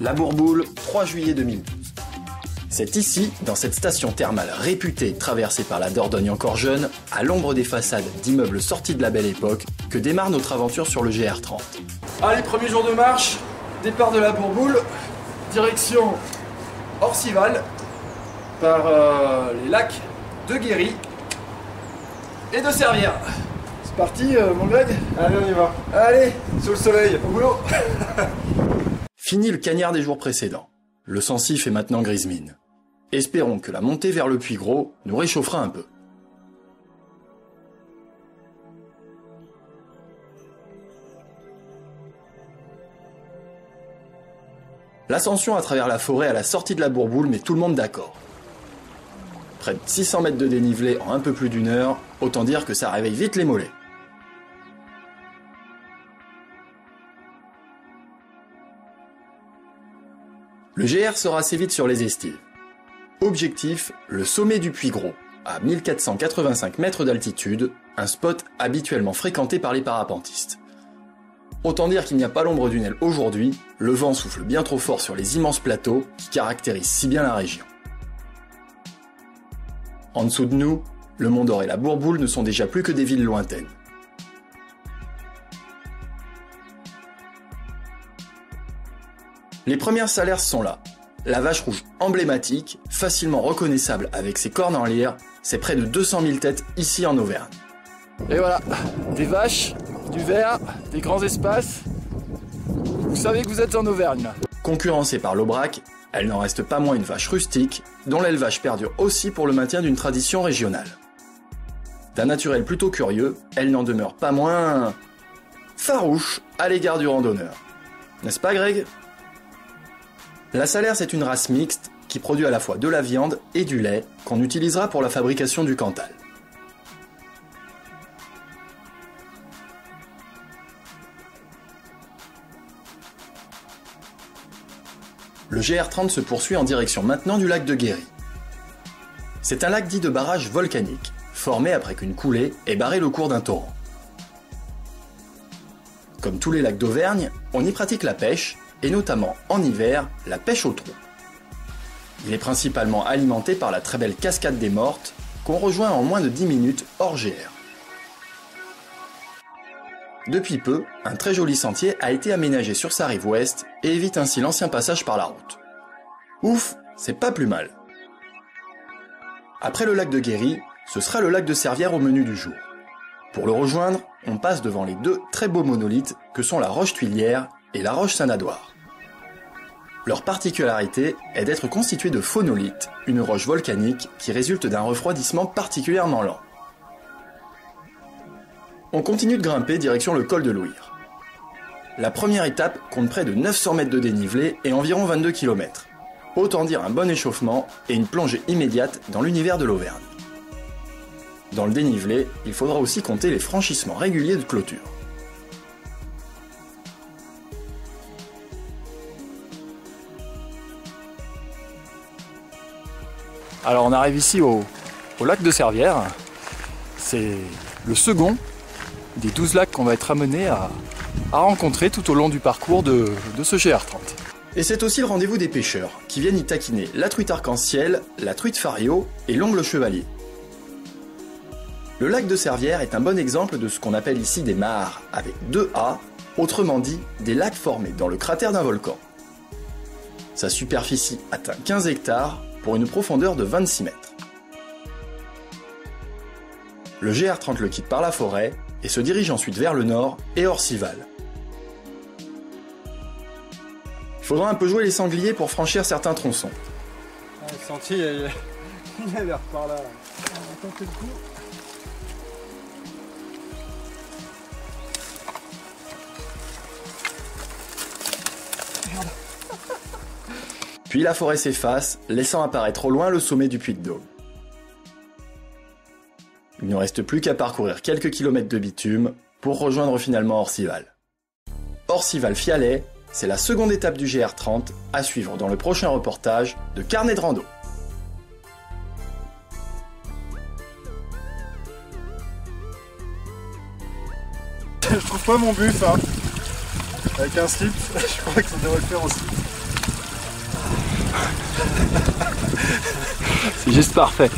La Bourboule, 3 juillet 2012. C'est ici, dans cette station thermale réputée traversée par la Dordogne encore jeune, à l'ombre des façades d'immeubles sortis de la belle époque, que démarre notre aventure sur le GR30. Allez, premier jour de marche, départ de la Bourboule, direction Orcival, par euh, les lacs de Guéry et de Servières. C'est parti, euh, mon Greg? Allez, on y va. Allez, Sous le soleil. au boulot Fini le cagnard des jours précédents. Le sensif est maintenant grise mine. Espérons que la montée vers le puits gros nous réchauffera un peu. L'ascension à travers la forêt à la sortie de la Bourboule met tout le monde d'accord. Près de 600 mètres de dénivelé en un peu plus d'une heure, autant dire que ça réveille vite les mollets. Le GR sera assez vite sur les estives. Objectif, le sommet du Puy Gros, à 1485 mètres d'altitude, un spot habituellement fréquenté par les parapentistes. Autant dire qu'il n'y a pas l'ombre d'une aile aujourd'hui, le vent souffle bien trop fort sur les immenses plateaux qui caractérisent si bien la région. En dessous de nous, le Mont d'Or et la Bourboule ne sont déjà plus que des villes lointaines. Les premières salaires sont là. La vache rouge emblématique, facilement reconnaissable avec ses cornes en lierre, c'est près de 200 000 têtes ici en Auvergne. Et voilà, des vaches, du verre, des grands espaces. Vous savez que vous êtes en Auvergne. Concurrencée par l'Aubrac, elle n'en reste pas moins une vache rustique, dont l'élevage perdure aussi pour le maintien d'une tradition régionale. D'un naturel plutôt curieux, elle n'en demeure pas moins farouche à l'égard du randonneur. N'est-ce pas Greg? La salaire, c'est une race mixte qui produit à la fois de la viande et du lait qu'on utilisera pour la fabrication du Cantal. Le GR30 se poursuit en direction maintenant du lac de Guéry. C'est un lac dit de barrage volcanique, formé après qu'une coulée ait barré le cours d'un torrent. Comme tous les lacs d'Auvergne, on y pratique la pêche, et notamment en hiver, la pêche au trou. Il est principalement alimenté par la très belle cascade des Mortes, qu'on rejoint en moins de 10 minutes hors GR. Depuis peu, un très joli sentier a été aménagé sur sa rive ouest et évite ainsi l'ancien passage par la route. Ouf, c'est pas plus mal. Après le lac de Guéry, ce sera le lac de Servières au menu du jour. Pour le rejoindre, on passe devant les deux très beaux monolithes que sont la roche tuilière et la roche Saint-Nadoire. Leur particularité est d'être constituée de phonolite, une roche volcanique qui résulte d'un refroidissement particulièrement lent. On continue de grimper direction le col de Louire. La première étape compte près de 900 mètres de dénivelé et environ 22 km. Autant dire un bon échauffement et une plongée immédiate dans l'univers de l'Auvergne. Dans le dénivelé, il faudra aussi compter les franchissements réguliers de clôture. Alors on arrive ici au, lac de Servières. C'est le second des 12 lacs qu'on va être amené à, rencontrer tout au long du parcours de, de ce GR30. Et c'est aussi le rendez-vous des pêcheurs, qui viennent y taquiner la truite arc-en-ciel, la truite fario et l'ongle chevalier. Le lac de Servières est un bon exemple de ce qu'on appelle ici des mares, avec deux A, autrement dit des lacs formés dans le cratère d'un volcan. Sa superficie atteint 15 hectares pour une profondeur de 26 mètres. Le GR30 le quitte par la forêt et se dirige ensuite vers le nord et Orcival. Il faudra un peu jouer les sangliers pour franchir certains tronçons. Ah, le sentier, il, il a l'air par là. Attends, le coup. Puis la forêt s'efface, laissant apparaître au loin le sommet du Puy de Dôme. Il ne reste plus qu'à parcourir quelques kilomètres de bitume pour rejoindre finalement Orcival. Orcival-Fialet, c'est la seconde étape du GR30 à suivre dans le prochain reportage de Carnet de Rando. Je trouve pas mon buff, hein. Avec un slip, je crois que ça devrait le faire aussi. C'est juste parfait.